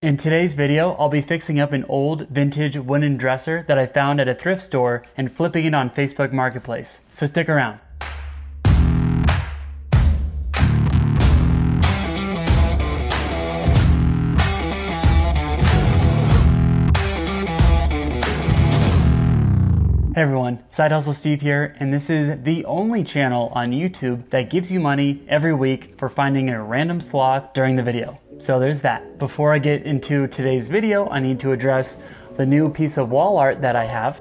In today's video, I'll be fixing up an old vintage wooden dresser that I found at a thrift store and flipping it on Facebook Marketplace. So stick around. Side Hustle Steve here, and this is the only channel on YouTube that gives you money every week for finding a random sloth during the video. So there's that. Before I get into today's video, I need to address the new piece of wall art that I have.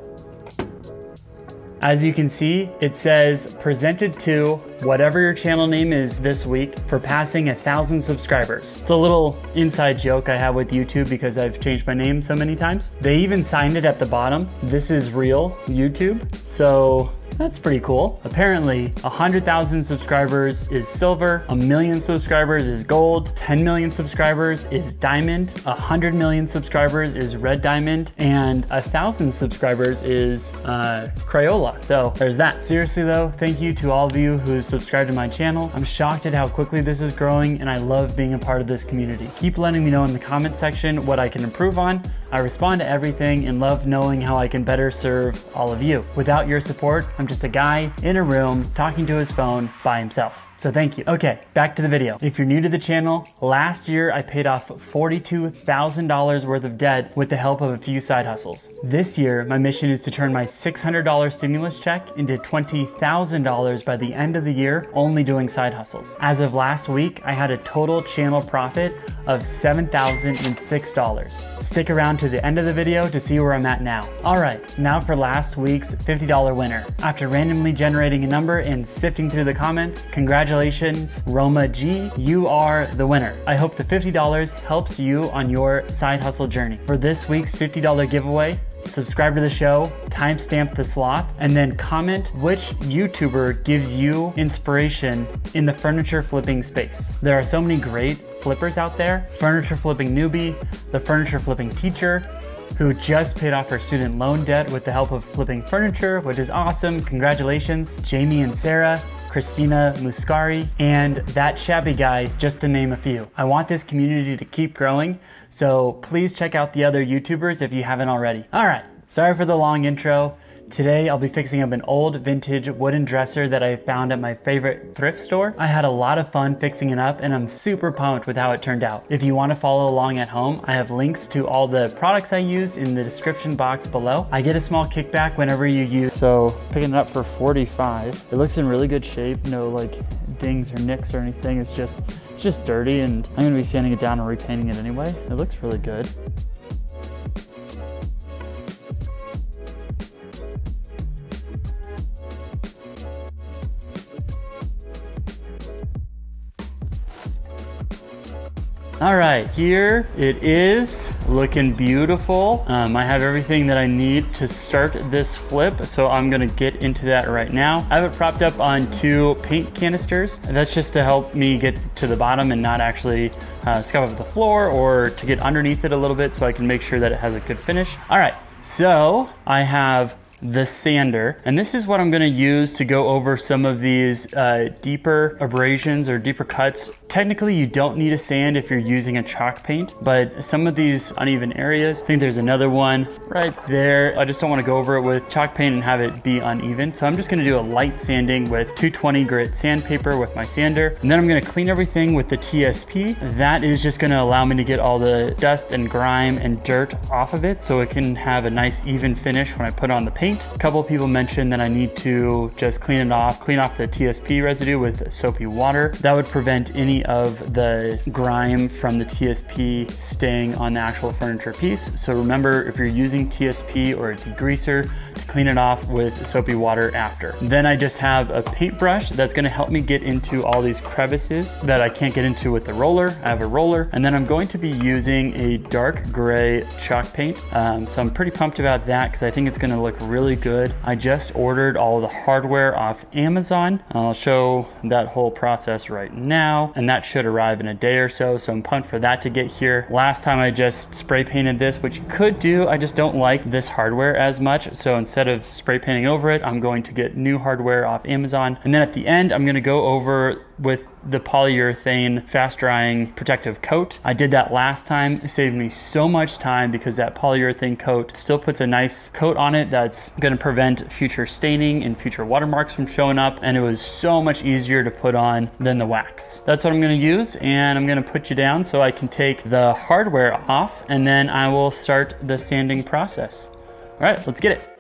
As you can see, it says presented to whatever your channel name is this week for passing a thousand subscribers. It's a little inside joke I have with YouTube because I've changed my name so many times. They even signed it at the bottom. This is real YouTube. So that's pretty cool. Apparently, 100,000 subscribers is silver, a million subscribers is gold, 10 million subscribers is diamond, 100 million subscribers is red diamond, and a thousand subscribers is uh, Crayola. So there's that. Seriously though, thank you to all of you who subscribed to my channel. I'm shocked at how quickly this is growing and I love being a part of this community. Keep letting me know in the comment section what I can improve on. I respond to everything and love knowing how I can better serve all of you. Without your support, I'm just a guy in a room talking to his phone by himself. So thank you. Okay, back to the video. If you're new to the channel, last year I paid off $42,000 worth of debt with the help of a few side hustles. This year, my mission is to turn my $600 stimulus check into $20,000 by the end of the year, only doing side hustles. As of last week, I had a total channel profit of $7,006. Stick around to the end of the video to see where I'm at now. All right, now for last week's $50 winner. After randomly generating a number and sifting through the comments, congratulations, Roma G, you are the winner. I hope the $50 helps you on your side hustle journey. For this week's $50 giveaway, subscribe to the show, timestamp the sloth, and then comment which YouTuber gives you inspiration in the furniture flipping space. There are so many great flippers out there. Furniture flipping newbie, the furniture flipping teacher, who just paid off her student loan debt with the help of flipping furniture, which is awesome. Congratulations, Jamie and Sarah, Christina Muscari, and that shabby guy, just to name a few. I want this community to keep growing, so please check out the other YouTubers if you haven't already. All right, sorry for the long intro. Today I'll be fixing up an old vintage wooden dresser that I found at my favorite thrift store. I had a lot of fun fixing it up and I'm super pumped with how it turned out. If you want to follow along at home, I have links to all the products I used in the description box below. I get a small kickback whenever you use. So picking it up for 45. It looks in really good shape. No like dings or nicks or anything. It's just, it's just dirty and I'm gonna be sanding it down and repainting it anyway. It looks really good. All right, here it is, looking beautiful. Um, I have everything that I need to start this flip, so I'm gonna get into that right now. I have it propped up on two paint canisters. That's just to help me get to the bottom and not actually uh, scuff up the floor or to get underneath it a little bit so I can make sure that it has a good finish. All right, so I have the sander. And this is what I'm gonna use to go over some of these uh, deeper abrasions or deeper cuts. Technically, you don't need a sand if you're using a chalk paint, but some of these uneven areas, I think there's another one right there. I just don't wanna go over it with chalk paint and have it be uneven. So I'm just gonna do a light sanding with 220 grit sandpaper with my sander. And then I'm gonna clean everything with the TSP. That is just gonna allow me to get all the dust and grime and dirt off of it so it can have a nice even finish when I put on the paint paint. A couple people mentioned that I need to just clean it off, clean off the TSP residue with soapy water. That would prevent any of the grime from the TSP staying on the actual furniture piece. So remember, if you're using TSP or a degreaser, to clean it off with soapy water after. Then I just have a paintbrush that's gonna help me get into all these crevices that I can't get into with the roller. I have a roller, and then I'm going to be using a dark gray chalk paint. Um, so I'm pretty pumped about that because I think it's gonna look really really good. I just ordered all the hardware off Amazon. I'll show that whole process right now, and that should arrive in a day or so, so I'm pumped for that to get here. Last time I just spray painted this, which you could do, I just don't like this hardware as much, so instead of spray painting over it, I'm going to get new hardware off Amazon. And then at the end, I'm gonna go over with the polyurethane fast drying protective coat. I did that last time. It saved me so much time because that polyurethane coat still puts a nice coat on it that's gonna prevent future staining and future watermarks from showing up. And it was so much easier to put on than the wax. That's what I'm gonna use and I'm gonna put you down so I can take the hardware off and then I will start the sanding process. All right, let's get it.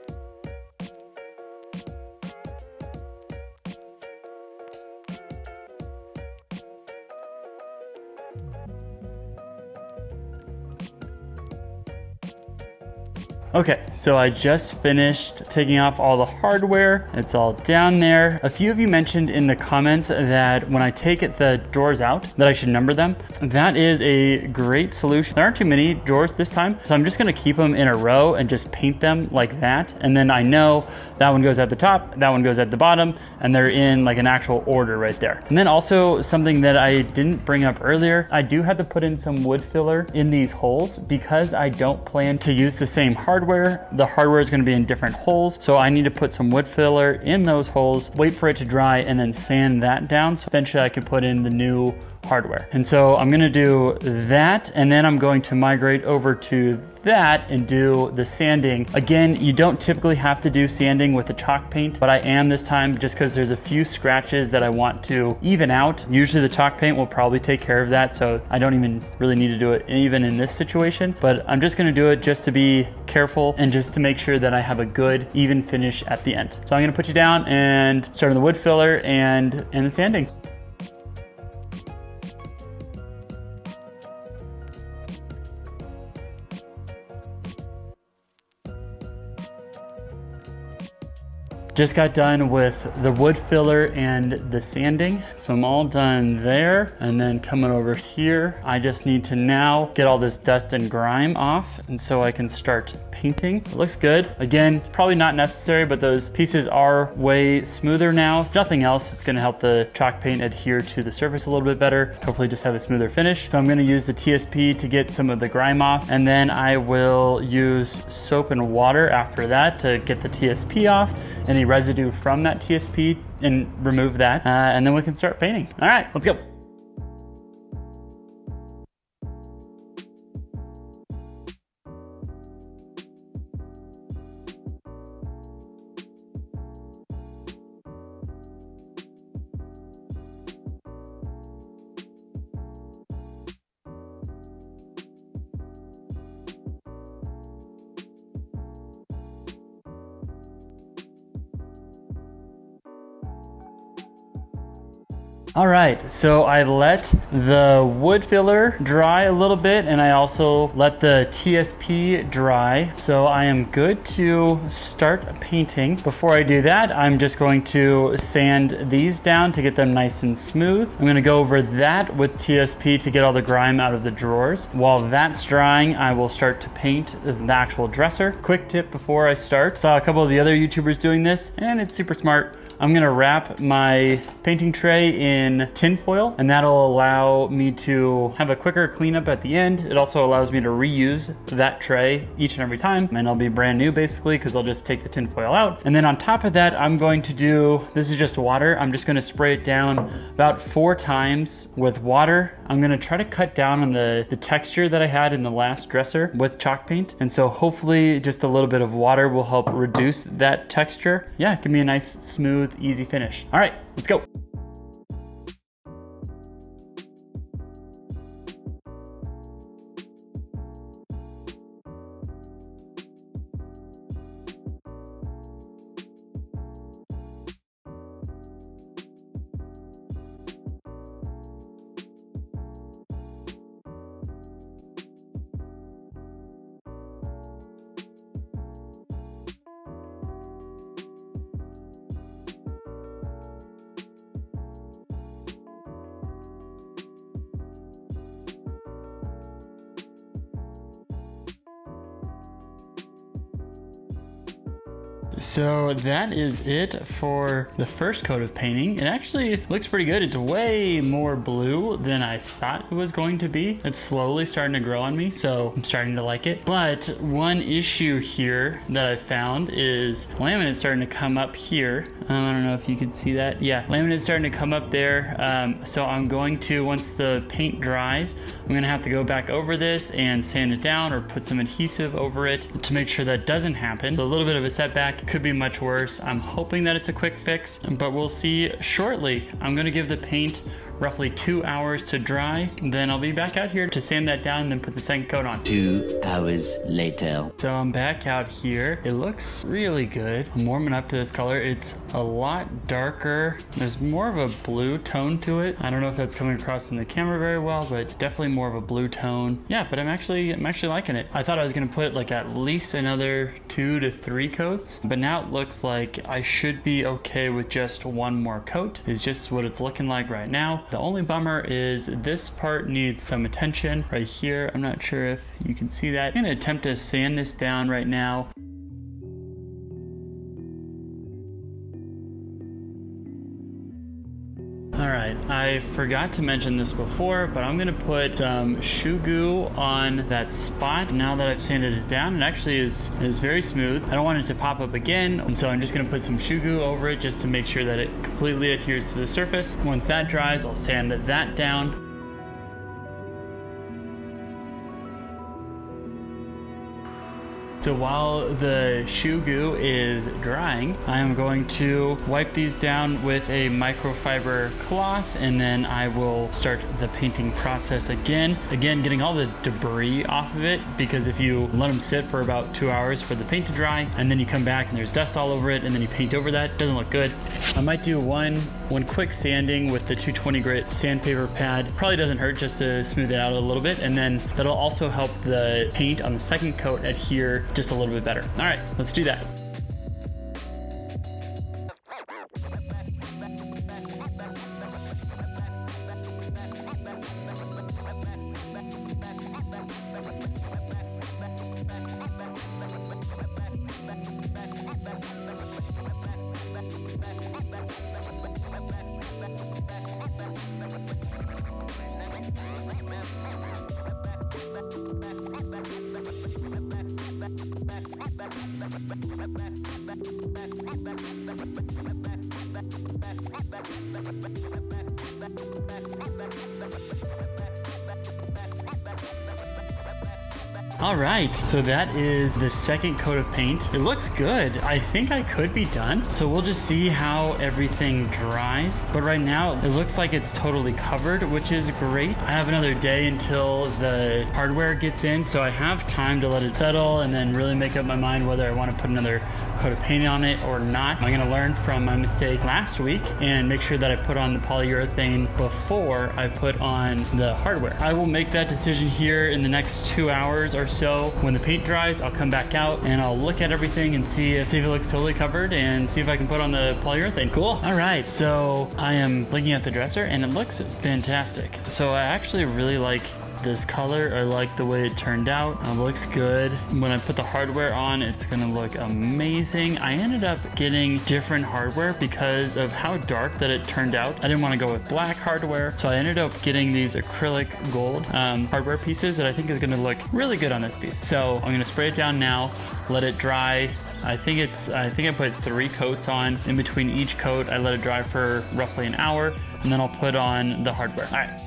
Okay, so I just finished taking off all the hardware. It's all down there. A few of you mentioned in the comments that when I take the drawers out, that I should number them. That is a great solution. There aren't too many drawers this time, so I'm just gonna keep them in a row and just paint them like that. And then I know that one goes at the top, that one goes at the bottom, and they're in like an actual order right there. And then also something that I didn't bring up earlier, I do have to put in some wood filler in these holes because I don't plan to use the same hardware hardware. The hardware is gonna be in different holes. So I need to put some wood filler in those holes, wait for it to dry and then sand that down. So eventually I can put in the new hardware. And so I'm gonna do that and then I'm going to migrate over to that and do the sanding. Again, you don't typically have to do sanding with the chalk paint, but I am this time just because there's a few scratches that I want to even out. Usually the chalk paint will probably take care of that, so I don't even really need to do it even in this situation, but I'm just gonna do it just to be careful and just to make sure that I have a good even finish at the end. So I'm gonna put you down and start on the wood filler and, and the sanding. Just got done with the wood filler and the sanding. So I'm all done there. And then coming over here, I just need to now get all this dust and grime off. And so I can start painting. It looks good. Again, probably not necessary, but those pieces are way smoother now. If nothing else, it's gonna help the chalk paint adhere to the surface a little bit better. Hopefully just have a smoother finish. So I'm gonna use the TSP to get some of the grime off. And then I will use soap and water after that to get the TSP off any residue from that TSP and remove that. Uh, and then we can start painting. All right, let's go. All right, so I let the wood filler dry a little bit and I also let the TSP dry. So I am good to start painting. Before I do that, I'm just going to sand these down to get them nice and smooth. I'm gonna go over that with TSP to get all the grime out of the drawers. While that's drying, I will start to paint the actual dresser. Quick tip before I start, saw a couple of the other YouTubers doing this and it's super smart. I'm gonna wrap my painting tray in tin foil and that'll allow me to have a quicker cleanup at the end. It also allows me to reuse that tray each and every time and it'll be brand new basically because I'll just take the tin foil out. And then on top of that, I'm going to do, this is just water. I'm just gonna spray it down about four times with water. I'm gonna try to cut down on the, the texture that I had in the last dresser with chalk paint. And so hopefully just a little bit of water will help reduce that texture. Yeah, give me a nice smooth, easy finish. All right, let's go. So that is it for the first coat of painting. It actually looks pretty good. It's way more blue than I thought it was going to be. It's slowly starting to grow on me, so I'm starting to like it. But one issue here that I found is laminate starting to come up here. I don't know if you can see that. Yeah, laminate starting to come up there. Um, so I'm going to, once the paint dries, I'm gonna have to go back over this and sand it down or put some adhesive over it to make sure that doesn't happen. So a little bit of a setback, could be much worse. I'm hoping that it's a quick fix, but we'll see shortly. I'm gonna give the paint roughly two hours to dry. Then I'll be back out here to sand that down and then put the second coat on. Two hours later. So I'm back out here. It looks really good. I'm warming up to this color. It's a lot darker. There's more of a blue tone to it. I don't know if that's coming across in the camera very well, but definitely more of a blue tone. Yeah, but I'm actually, I'm actually liking it. I thought I was gonna put like at least another two to three coats, but now it looks like I should be okay with just one more coat is just what it's looking like right now. The only bummer is this part needs some attention right here. I'm not sure if you can see that. I'm gonna attempt to sand this down right now. All right, I forgot to mention this before, but I'm gonna put um, shoe goo on that spot. Now that I've sanded it down, it actually is, is very smooth. I don't want it to pop up again, and so I'm just gonna put some shoe goo over it just to make sure that it completely adheres to the surface. Once that dries, I'll sand that down. So while the shoe goo is drying, I am going to wipe these down with a microfiber cloth and then I will start the painting process again. Again, getting all the debris off of it because if you let them sit for about two hours for the paint to dry and then you come back and there's dust all over it and then you paint over that, it doesn't look good. I might do one, one quick sanding with the 220 grit sandpaper pad. Probably doesn't hurt just to smooth it out a little bit and then that'll also help the paint on the second coat adhere just a little bit better. All right, let's do that. All right, so that is the second coat of paint. It looks good. I think I could be done. So we'll just see how everything dries. But right now, it looks like it's totally covered, which is great. I have another day until the hardware gets in, so I have time to let it settle and then really make up my mind whether I want to put another coat of paint on it or not. I'm gonna learn from my mistake last week and make sure that I put on the polyurethane before I put on the hardware. I will make that decision here in the next two hours or so. When the paint dries, I'll come back out and I'll look at everything and see if, see if it looks totally covered and see if I can put on the polyurethane. Cool. All right, so I am looking at the dresser and it looks fantastic. So I actually really like this color. I like the way it turned out. It looks good. When I put the hardware on, it's gonna look amazing. I ended up getting different hardware because of how dark that it turned out. I didn't wanna go with black hardware, so I ended up getting these acrylic gold um, hardware pieces that I think is gonna look really good on this piece. So I'm gonna spray it down now, let it dry, I think it's, I think I put three coats on. In between each coat, I let it dry for roughly an hour, and then I'll put on the hardware. All right.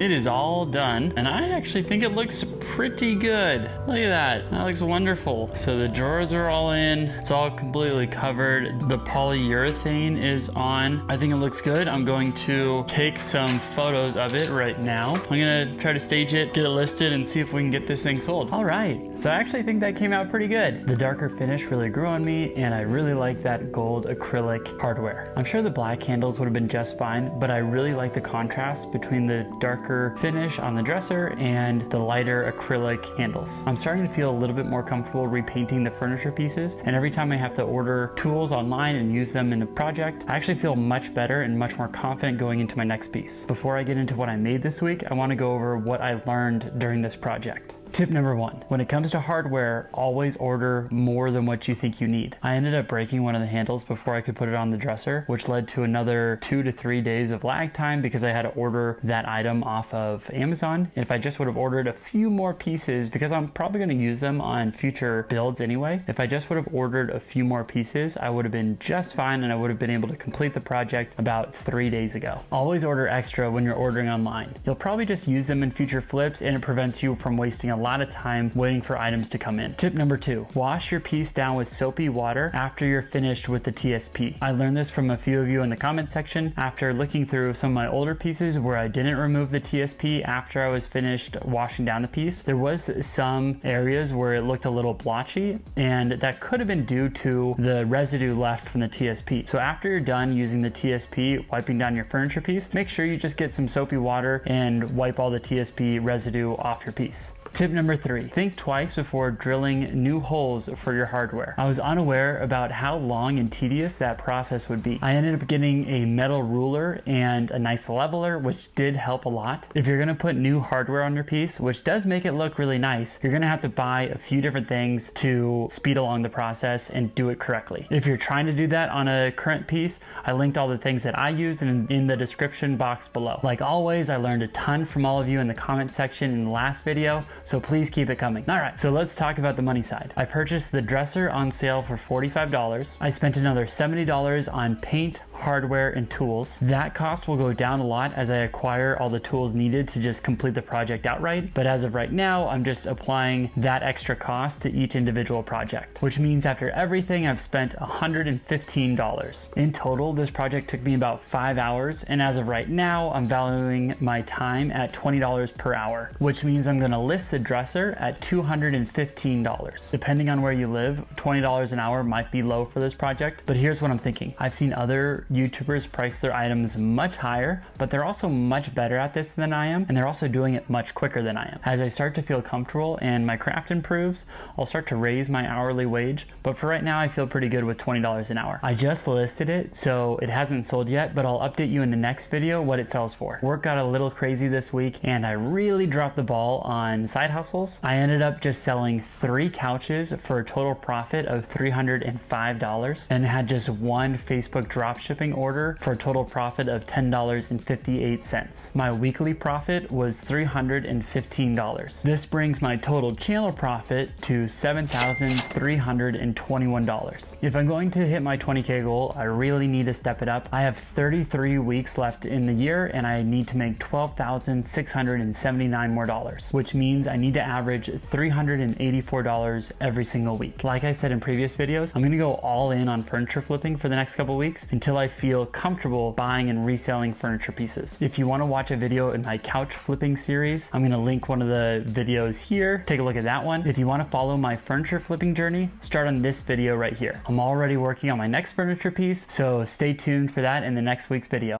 It is all done, and I actually think it looks pretty good. Look at that, that looks wonderful. So the drawers are all in, it's all completely covered. The polyurethane is on. I think it looks good. I'm going to take some photos of it right now. I'm gonna try to stage it, get it listed, and see if we can get this thing sold. All right, so I actually think that came out pretty good. The darker finish really grew on me, and I really like that gold acrylic hardware. I'm sure the black handles would have been just fine, but I really like the contrast between the darker darker finish on the dresser and the lighter acrylic handles. I'm starting to feel a little bit more comfortable repainting the furniture pieces and every time I have to order tools online and use them in a project, I actually feel much better and much more confident going into my next piece. Before I get into what I made this week, I wanna go over what I learned during this project. Tip number one, when it comes to hardware, always order more than what you think you need. I ended up breaking one of the handles before I could put it on the dresser, which led to another two to three days of lag time because I had to order that item off of Amazon. If I just would have ordered a few more pieces, because I'm probably gonna use them on future builds anyway, if I just would have ordered a few more pieces, I would have been just fine and I would have been able to complete the project about three days ago. Always order extra when you're ordering online. You'll probably just use them in future flips and it prevents you from wasting lot of time waiting for items to come in. Tip number two, wash your piece down with soapy water after you're finished with the TSP. I learned this from a few of you in the comment section after looking through some of my older pieces where I didn't remove the TSP after I was finished washing down the piece. There was some areas where it looked a little blotchy and that could have been due to the residue left from the TSP. So after you're done using the TSP, wiping down your furniture piece, make sure you just get some soapy water and wipe all the TSP residue off your piece. Tip number three, think twice before drilling new holes for your hardware. I was unaware about how long and tedious that process would be. I ended up getting a metal ruler and a nice leveler, which did help a lot. If you're gonna put new hardware on your piece, which does make it look really nice, you're gonna have to buy a few different things to speed along the process and do it correctly. If you're trying to do that on a current piece, I linked all the things that I used in, in the description box below. Like always, I learned a ton from all of you in the comment section in the last video, so please keep it coming. All right, so let's talk about the money side. I purchased the dresser on sale for $45. I spent another $70 on paint, hardware, and tools. That cost will go down a lot as I acquire all the tools needed to just complete the project outright. But as of right now, I'm just applying that extra cost to each individual project, which means after everything, I've spent $115. In total, this project took me about five hours. And as of right now, I'm valuing my time at $20 per hour, which means I'm gonna list the the dresser at $215. Depending on where you live, $20 an hour might be low for this project, but here's what I'm thinking. I've seen other YouTubers price their items much higher, but they're also much better at this than I am, and they're also doing it much quicker than I am. As I start to feel comfortable and my craft improves, I'll start to raise my hourly wage, but for right now, I feel pretty good with $20 an hour. I just listed it, so it hasn't sold yet, but I'll update you in the next video what it sells for. Work got a little crazy this week, and I really dropped the ball on side side hustles. I ended up just selling three couches for a total profit of $305 and had just one Facebook dropshipping order for a total profit of $10.58. My weekly profit was $315. This brings my total channel profit to $7,321. If I'm going to hit my 20K goal, I really need to step it up. I have 33 weeks left in the year and I need to make 12,679 more dollars, which means I need to average $384 every single week. Like I said in previous videos, I'm gonna go all in on furniture flipping for the next couple weeks until I feel comfortable buying and reselling furniture pieces. If you wanna watch a video in my couch flipping series, I'm gonna link one of the videos here. Take a look at that one. If you wanna follow my furniture flipping journey, start on this video right here. I'm already working on my next furniture piece, so stay tuned for that in the next week's video.